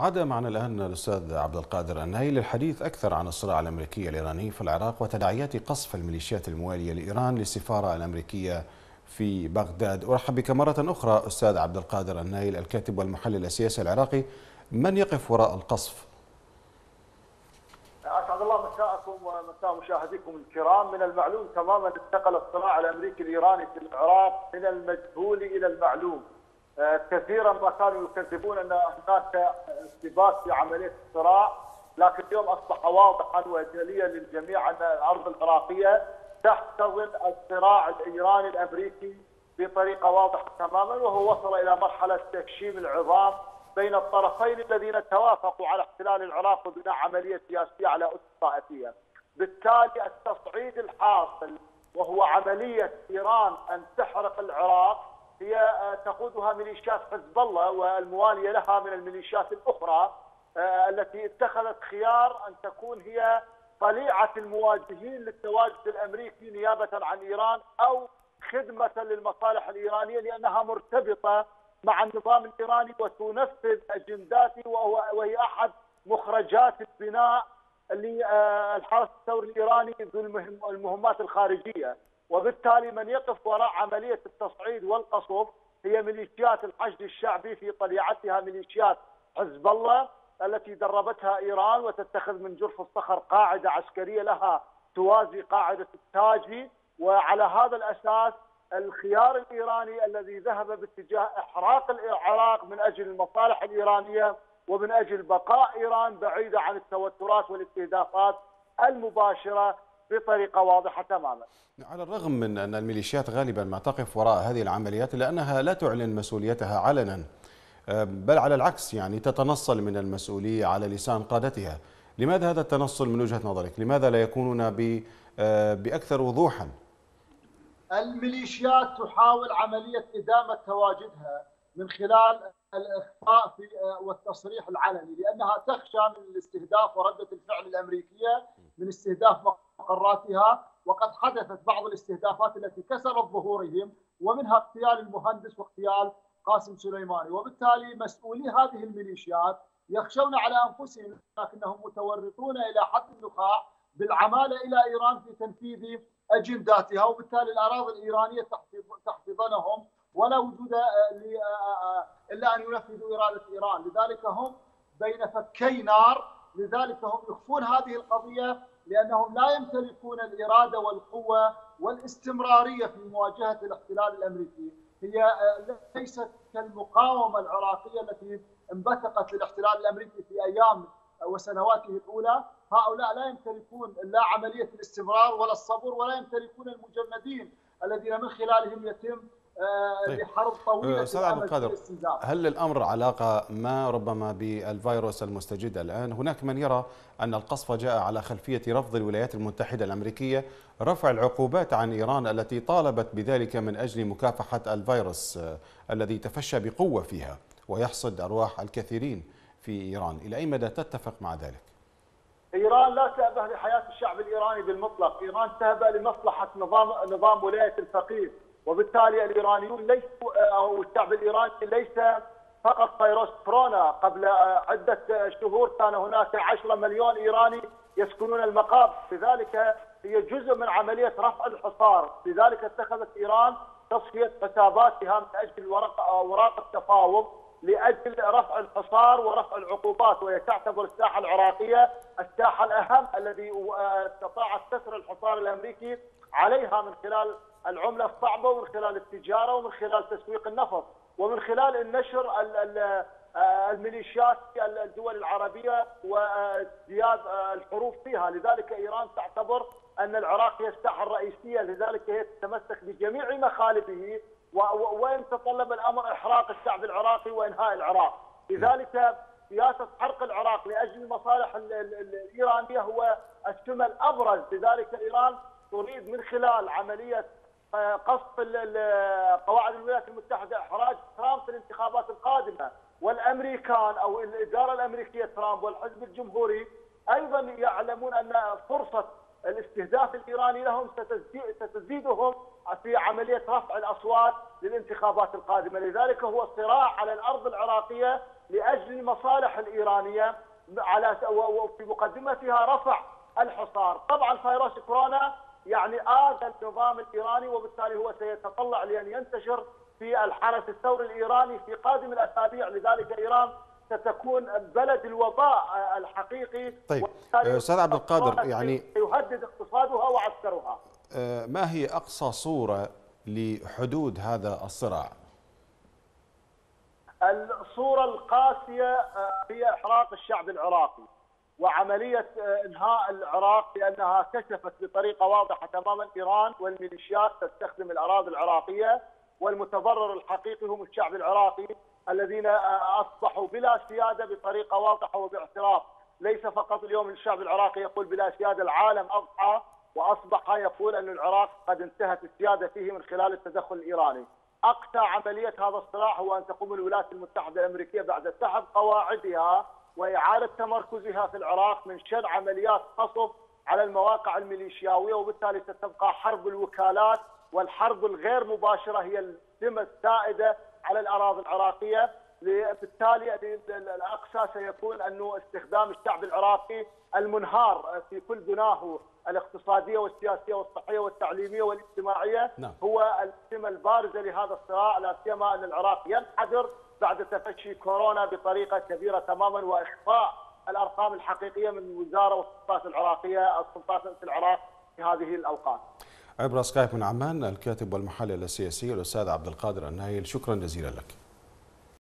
عاد معنا الآن الأستاذ عبد القادر النهي للحديث أكثر عن الصراع الأمريكي الإيراني في العراق وتداعيات قصف الميليشيات الموالية لإيران للسفارة الأمريكية في بغداد. أرحب بك مرة أخرى أستاذ عبد القادر النايل الكاتب والمحلل السياسي العراقي. من يقف وراء القصف؟ أسعد الله مساءكم ومساء مشاهديكم الكرام. من المعلوم تماما انتقل الصراع الأمريكي الإيراني في العراق من المجهول إلى المعلوم. كثيرا ما كانوا يكذبون أن هناك ارتباط في عملية الصراع لكن اليوم أصبح واضحا وجليا للجميع أن الأرض العراقية تحتضن الصراع الإيراني الأمريكي بطريقة واضحة تماما وهو وصل إلى مرحلة تكشيم العظام بين الطرفين الذين توافقوا على احتلال العراق وبناء عملية سياسية على أسس طائفية. بالتالي التصعيد الحاصل وهو عملية إيران أن تحرق العراق هي آه، تقودها ميليشيات حزب الله والموالية لها من الميليشيات الأخرى آه، التي اتخذت خيار أن تكون هي طليعة المواجهين للتواجد الأمريكي نيابة عن إيران أو خدمة للمصالح الإيرانية لأنها مرتبطة مع النظام الإيراني وتنفذ أجنداته وهي أحد مخرجات البناء للحرس الثوري الإيراني ذو المهمات الخارجية. وبالتالي من يقف وراء عملية التصعيد والقصف هي ميليشيات الحشد الشعبي في طليعتها ميليشيات حزب الله التي دربتها إيران وتتخذ من جرف الصخر قاعدة عسكرية لها توازي قاعدة التاجي. وعلى هذا الأساس الخيار الإيراني الذي ذهب باتجاه إحراق العراق من أجل المصالح الإيرانية ومن أجل بقاء إيران بعيدة عن التوترات والاستهدافات المباشرة بطريقه واضحة تماما. على الرغم من أن الميليشيات غالبا ما تقف وراء هذه العمليات لأنها لا تعلن مسؤوليتها علنا بل على العكس يعني تتنصل من المسؤوليه على لسان قادتها. لماذا هذا التنصل من وجهة نظرك؟ لماذا لا يكونون آه، بأكثر وضوحا؟ الميليشيات تحاول عملية إدامة تواجدها من خلال الإخفاء في آه، والتصريح العلني لأنها تخشى من الاستهداف وردة الفعل الأمريكية من استهداف مقراتها وقد حدثت بعض الاستهدافات التي كسرت ظهورهم ومنها اغتيال المهندس واغتيال قاسم سليماني. وبالتالي مسؤولي هذه الميليشيات يخشون على أنفسهم لكنهم متورطون إلى حد النخاع بالعمالة إلى إيران في تنفيذ أجنداتها. وبالتالي الأراضي الإيرانية تحتضنهم ولا وجود إلا أن ينفذوا إرادة إيران، لذلك هم بين فكي نار، لذلك هم يخفون هذه القضية لأنهم لا يمتلكون الإرادة والقوة والاستمرارية في مواجهة الاحتلال الأمريكي، هي ليست كالمقاومة العراقية التي انبثقت للاحتلال الأمريكي في أيام وسنواته الأولى. هؤلاء لا يمتلكون لا عملية الاستمرار ولا الصبر ولا يمتلكون المجندين الذين من خلالهم يتم آه، طيب. لحرب طويلة أستاذ عبد القادر هل الأمر علاقة ما ربما بالفيروس المستجد الآن؟ هناك من يرى أن القصف جاء على خلفية رفض الولايات المتحدة الأمريكية رفع العقوبات عن إيران التي طالبت بذلك من أجل مكافحة الفيروس آه، الذي تفشى بقوة فيها ويحصد أرواح الكثيرين في إيران، إلى أي مدى تتفق مع ذلك؟ إيران لا تأبه لحياة الشعب الإيراني بالمطلق، إيران تهبى لمصلحة نظام نظام ولاية الفقيه، وبالتالي الإيرانيون ليسوا أو الشعب الإيراني ليس فقط فيروس كورونا، قبل عدة شهور كان هناك 10 مليون إيراني يسكنون المقابر، لذلك هي جزء من عملية رفع الحصار، لذلك اتخذت إيران تصفية حساباتها من أجل ورق اوراق التفاوض لأجل رفع الحصار ورفع العقوبات. وهي تعتبر الساحة العراقية الساحة الأهم الذي استطاعت كسر الحصار الأمريكي عليها من خلال خلال تسويق النفط. ومن خلال النشر الميليشيات في الدول العربية وازدياد الحروب فيها. لذلك إيران تعتبر أن العراق هي الساحة الرئيسية. لذلك هي تتمسك بجميع مخالبه وان تطلب الأمر؟ إحراق الشعب العراقي وإنهاء العراق، لذلك سياسة حرق العراق لأجل المصالح الإيرانية هو السمة الأبرز، لذلك إيران تريد من خلال عملية آه، قصف قواعد الولايات المتحدة إحراج ترامب في الانتخابات القادمة. والأمريكان أو الإدارة الأمريكية ترامب والحزب الجمهوري أيضا يعلمون أن فرصة الاستهداف الإيراني لهم ستزيدهم في عملية رفع الأصوات للانتخابات القادمة، لذلك هو صراع على الأرض العراقية لأجل المصالح الإيرانية على وفي مقدمتها رفع الحصار، طبعا فيروس كورونا يعني آذى النظام الإيراني وبالتالي هو سيتطلع لأن ينتشر في الحرس الثوري الإيراني في قادم الأسابيع. لذلك إيران ستكون بلد الوباء الحقيقي. طيب أستاذ عبد القادر يعني يهدد اقتصادها وعسكرها. ما هي أقصى صورة لحدود هذا الصراع؟ الصورة القاسية هي إحراق الشعب العراقي. وعملية إنهاء العراق لانها كشفت بطريقة واضحة تماما إيران والميليشيات تستخدم الأراضي العراقية والمتضرر الحقيقي هم الشعب العراقي الذين أصبحوا بلا سيادة بطريقة واضحة وباعتراف ليس فقط اليوم الشعب العراقي يقول بلا سيادة العالم أضحى وأصبح يقول أن العراق قد انتهت السياده فيه من خلال التدخل الإيراني. اقصى عملية هذا الصراع هو أن تقوم الولايات المتحدة الأمريكية بعد سحب قواعدها وإعادة تمركزها في العراق من شن عمليات قصف على المواقع الميليشياوية وبالتالي ستبقى حرب الوكالات والحرب الغير مباشرة هي السمه السائده على الأراضي العراقية بالتالي الأقصى سيكون أنه استخدام الشعب العراقي المنهار في كل بناه الاقتصادية والسياسية والصحية والتعليمية والاجتماعية نعم. هو السمه البارزة لهذا الصراع لا سيما أن العراق ينحدر بعد تفشي كورونا بطريقة كبيرة تماما وإخفاء الأرقام الحقيقية من الوزاره والسلطات العراقية السلطات في العراق في هذه الأوقات. عبر سكايب من عمان الكاتب والمحلل السياسي الأستاذ عبد القادر النايل شكرا جزيلا لك.